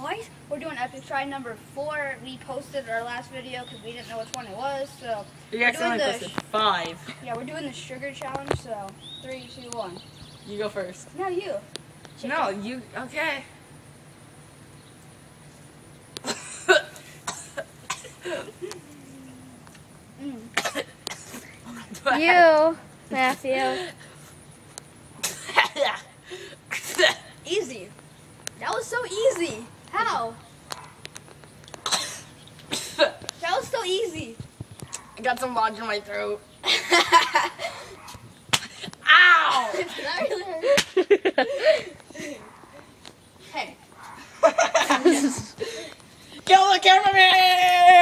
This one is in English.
guys, we're doing epic try number four. We posted our last video because we didn't know which one it was. So You accidentally posted five. yeah, we're doing the sugar challenge. So three, two, one. You go first. No, you. No, you. Okay. Mm. You, Matthew. Easy. That was so easy. How? that was so easy. I got some lodge in my throat. Ow! hey. Kill the cameraman!